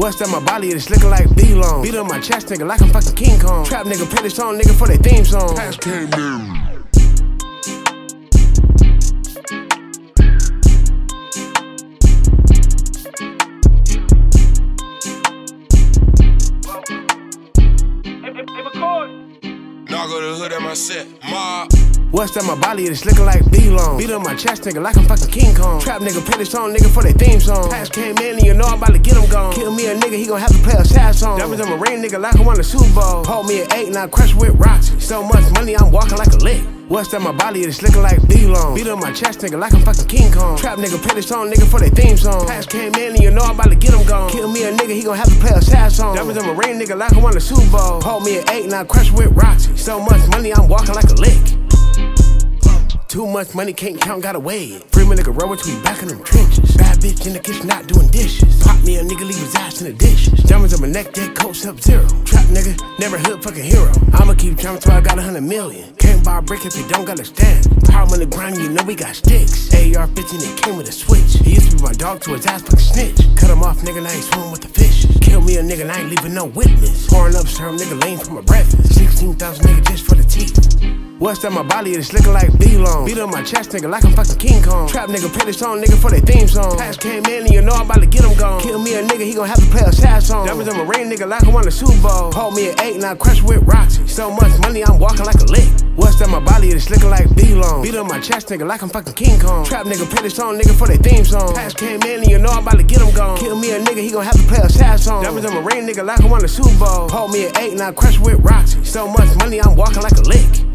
What's that my body is looking like VLONE. Beat on my chest, nigga, like I'm fucking King Kong. Trap nigga, play this song, nigga, for their theme song. Pass came in. Now I go to the hood at my set. Mob. What's that my body is looking like VLONE. Beat on my chest, nigga, like I'm fucking King Kong. Trap nigga, play this song, nigga, for their theme song. Pass came in and you know I'm about to get him gone. Nigga, he gon' have to play a sad song. Diamonds on my ring, nigga, like I won the Super Bowl. Hold me at eight, now crush with rocks. So much money, I'm walking like a lick. What's that my body is looking like VLONE. Beat on my chest, nigga, like I'm fucking King Kong. Trap nigga, play this song, nigga, for their theme song. Pass came in and you know I'm about to get him gone. Kill me a nigga, he gon' have to play a sad song. Diamonds on my ring, nigga, like I won the Super Bowl. Hold me at eight, now crush with rocks. So much money, I'm walking like a lick. Too much money, can't count, gotta weigh it. Free my nigga roll we back in them trenches. Bad bitch in the kitchen, not doing dishes. Pop me a nigga, leave his ass in the dishes. Diamonds on my neck, dead coat sub zero. Trap nigga, never hood fucking hero. I'ma keep jumping till I got a hundred million. Can't buy a brick if you don't got a stand. Power on the grind, you know we got sticks. AR 15, it came with a switch. He used to be my dog to his ass fucking snitch. Cut him off, nigga, now he swimming with the fish. Kill me a nigga, I ain't leaving no witness. Pouring up, serve nigga lane for my breakfast. 16,000 nigga just for the teeth. What's that my body is looking like VLONE. Beat on my chest, nigga, like I'm fucking King Kong. Trap nigga, play this song, nigga, for their theme song. Pass came in and you know I'm about to get him gone. Kill me a nigga, he gon' have to play a sad song. Diamonds on my ring, nigga, like I won the Super Bowl. Hold me at eight, now crush with rocks. So much money, I'm walking like a lick. What's that my body is looking like VLONE. Beat on my chest, nigga, like I'm fucking King Kong. Trap nigga, play this song, nigga, for their theme song. Pass came in and you know I'm about to get him gone. Kill me a nigga, he gon' have to play a sad song. Diamonds on my ring, nigga, like I won the Super Bowl. Hold me at eight, now crush with rocks. So much money, I'm walking like a lick.